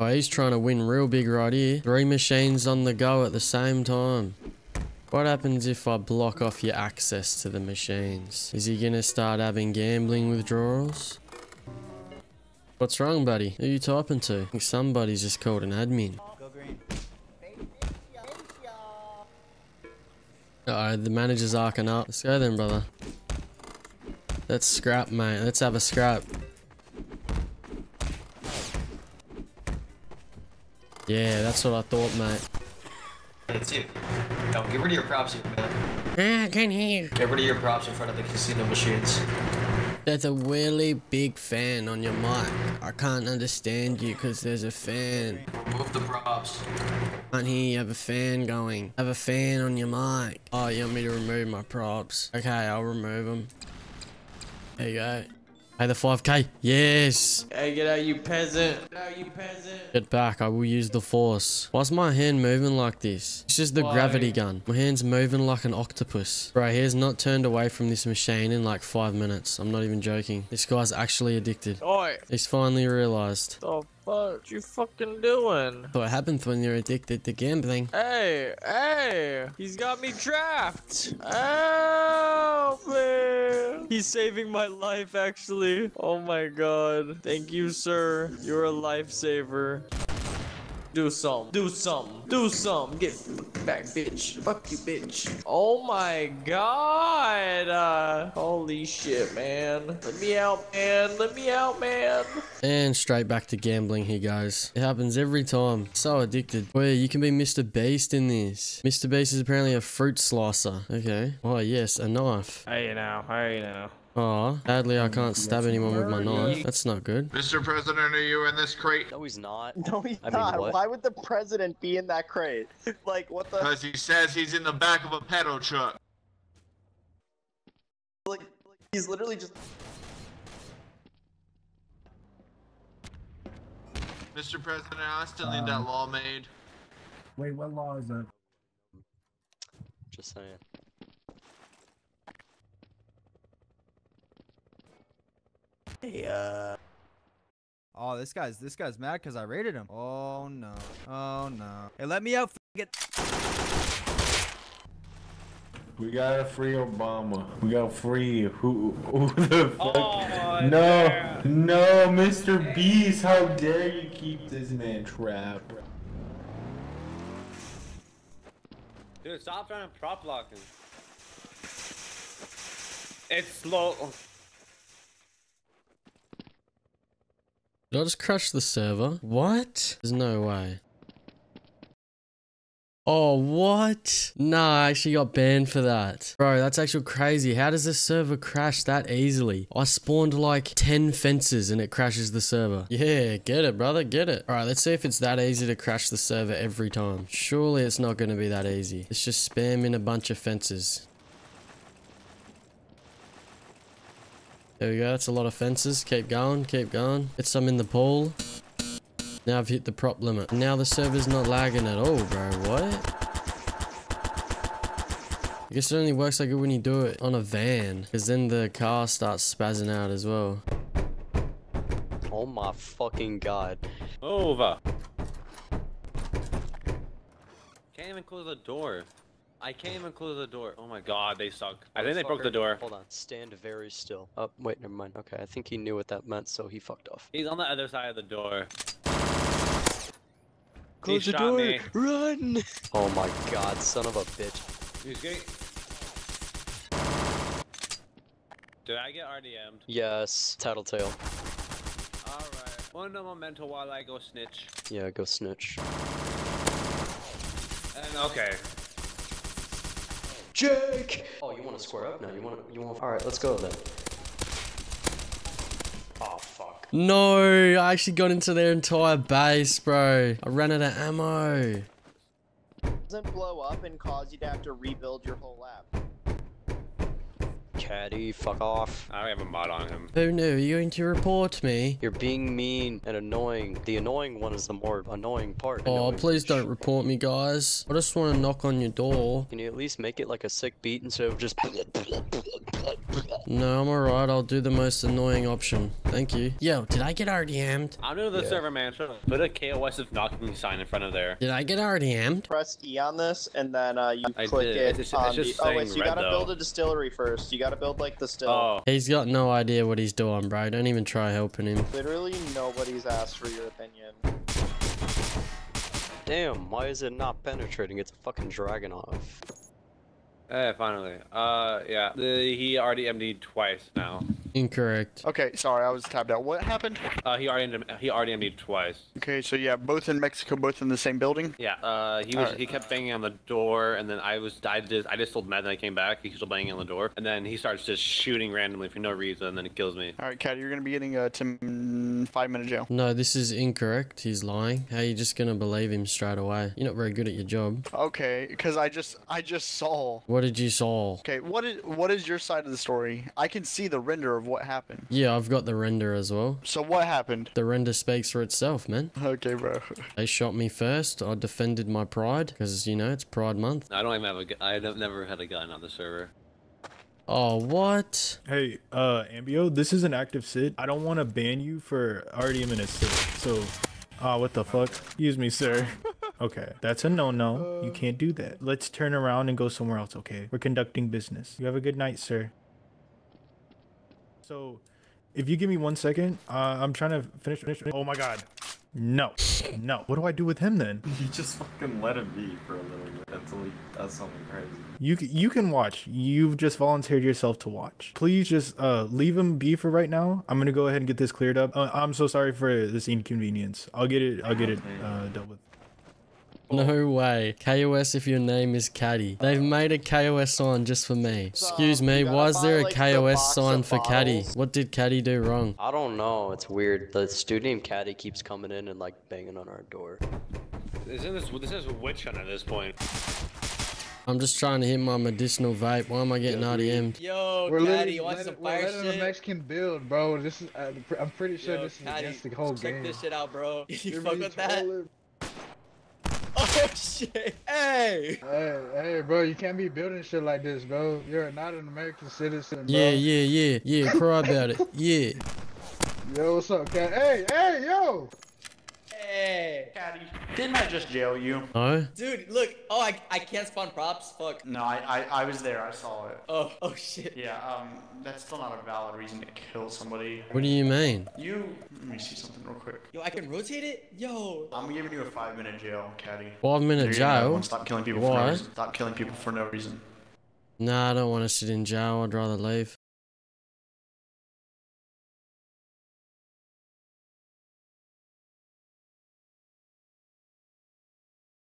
Oh, he's trying to win real big right here. Three machines on the go at the same time. What happens if I block off your access to the machines? Is he gonna start having gambling withdrawals? What's wrong, buddy? Who you typing to? I think somebody's just called an admin. Uh oh, the manager's arcing up. Let's go then, brother. Let's scrap, mate. Let's have a scrap. Yeah, that's what I thought, mate. That's you. No, get rid of your props, you man. Ah, I can't hear you. Get rid of your props in front of the casino machines. There's a really big fan on your mic. I can't understand you because there's a fan. Remove the props. Can't hear you have a fan going. Have a fan on your mic. Oh, you want me to remove my props? Okay, I'll remove them. There you go. Pay the 5k. Yes. Hey, get out, you peasant. Get out, you peasant. Get back. I will use the force. Why's my hand moving like this? It's just the Why? gravity gun. My hand's moving like an octopus. Bro, he has not turned away from this machine in like five minutes. I'm not even joking. This guy's actually addicted. Oi, He's finally realized. the fuck you fucking doing? What happens when you're addicted to gambling? Hey, hey, he's got me trapped. Help me. He's saving my life, actually. Oh my god. Thank you, sir. You're a lifesaver. Do some. Do some. Do some. Get back, bitch. Fuck you, bitch. Oh my god. Uh, holy shit, man. Let me out, man. Let me out, man. And straight back to gambling he goes. It happens every time. So addicted. Where you can be Mr. Beast in this. Mr. Beast is apparently a fruit slicer. Okay. Oh yes, a knife. Hey now. Hey now. Oh, sadly I can't stab anyone with my knife. That's not good. Mr. President, are you in this crate? No, he's not. No, he's I not. what? Why would the president be in that crate? like, what the? Because he says he's in the back of a pedal truck. Like, he's literally just. Mr. President, I still need that um, law made. Wait, what law is that? Just saying. Hey, uh. Oh, this guy's this guy's mad because I raided him. Oh no. Oh no. Hey, let me out. Get. We gotta free Obama. We gotta free who? Who the fuck? no, no, Mr. Beast! How dare you keep this man trapped? Dude, stop trying to prop lock him. It's slow. Did I just crash the server? What? There's no way. Oh, what? Nah, I actually got banned for that. Bro, that's actually crazy. How does this server crash that easily? I spawned like 10 fences and it crashes the server. Yeah, get it, brother, get it. All right, let's see if it's that easy to crash the server every time. Surely it's not going to be that easy. Let's just spam in a bunch of fences. There we go, that's a lot of fences. Keep going, keep going. Get some in the pool. Now I've hit the prop limit. Now the server's not lagging at all, bro. What? I guess it only works like it when you do it on a van. Because then the car starts spazzing out as well. Oh my fucking god. Over. Can't even close the door. I can't even close the door. Oh my god, they suck. I think they broke the door. Hold on. Stand very still. Oh, wait, never mind. Okay, I think he knew what that meant, so he fucked off. He's on the other side of the door. Close he the shot door! me. Run! Oh my god, son of a bitch. He's getting... Did I get RDM'd? Yes, Tattletale. Alright. One memento while I go snitch. Yeah, go snitch. And okay. Jake! Oh, you want to square up now? You want to? You want? All right, let's go then. Oh fuck. No, I actually got into their entire base, bro. I ran out of ammo. Doesn't blow up and cause you to have to rebuild your whole lab. Caddy, fuck off. I don't have a mod on him. Oh no, are you going to report me? You're being mean and annoying. The annoying one is the more annoying part. Oh, Annoying please don't report me, guys. I just want to knock on your door. Can you at least make it like a sick beat instead of just. No, I'm alright. I'll do the most annoying option. Thank you. Yo, did I get RDM'd? I'm new to the server, man. Shut up. Put a KOS of knocking sign in front of there. Did I get RDM'd? Press E on this, and then uh, you I click did. it It's just- it's on just the. Oh wait, so you red, gotta though. build a distillery first. You gotta build like the still. Oh. He's got no idea what he's doing, bro. Don't even try helping him. Literally nobody's asked for your opinion. Damn, why is it not penetrating? It's a fucking Dragunov. Eh, finally. Uh, yeah. The, he already MD'd twice now. Incorrect. Okay, sorry, I was tabbed out. What happened? Uh, he already MD'd, he already MD'd twice. Okay, so yeah, both in Mexico, both in the same building. Yeah. Uh, he was Alright. he kept banging on the door, and then I was I just I just told Matt that I came back. He's still banging on the door, and then he starts just shooting randomly for no reason, and then it kills me. All right, Caddy, you're gonna be getting a Tim five minute jail. No, this is incorrect. He's lying. How you just gonna believe him straight away? You're not very good at your job. Okay, because I just I just saw. What did you saw? Okay, what is what is your side of the story? I can see the render of what happened. Yeah, I've got the render as well. So what happened? The render speaks for itself, man. Okay, bro. They shot me first. I defended my pride because you know it's Pride Month. I don't even have a gu- I don't never had a gun on the server. Oh, what? Hey, uh, Ambio, this is an active sit. I don't want to ban you for already in a sit. So, ah, what the fuck? Excuse me, sir. Okay, that's a no-no. You can't do that. Let's turn around and go somewhere else, okay? We're conducting business. You have a good night, sir. So, if you give me one second, uh, I'm trying to finish, finish. Oh my god. No. No. What do I do with him then? You just fucking let him be for a little bit until he does something crazy. You you can watch. You've just volunteered yourself to watch. Please just uh leave him be for right now. I'm gonna go ahead and get this cleared up. Uh, I'm so sorry for this inconvenience. I'll get it. I'll get it uh, dealt with. No way. KOS if your name is Caddy. They've made a KOS sign just for me. Excuse me, why is there a KOS sign for Caddy? What did Caddy do wrong? I don't know. It's weird. The student named Caddy keeps coming in and like banging on our door. Isn't this this is witch hunt at this point? I'm just trying to hit my medicinal vape. Why am I getting RDM'd? Yo, We're Caddy, letting, you want let- some we're fire letting the shit? Mexican build, bro. This is, uh, I'm pretty sure Yo, this is Caddy, against the whole check game. this shit out, bro. You You're fuck with that? Trolling. Oh shit! Hey! Hey, hey, bro, you can't be building shit like this, bro. You're not an American citizen, bro. Yeah, yeah, yeah, yeah. Cry about it. Yeah. Yo, what's up, cat? Hey, hey, yo! Hey! Caddy, didn't I just jail you? No? Dude, look. Oh, I, I can't spawn props. Fuck. No, I, I I was there. I saw it. Oh, oh shit. Yeah, um, that's still not a valid reason to kill somebody. What do you mean? You, let me see something real quick. Yo, I can rotate it? Yo. I'm giving you a five minute jail, Caddy. Five minute You're jail? one. Stop killing people for no reason. Stop killing people for no reason. Nah, I don't want to sit in jail. I'd rather leave.